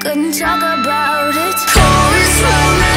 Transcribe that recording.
Couldn't talk about it. Pour.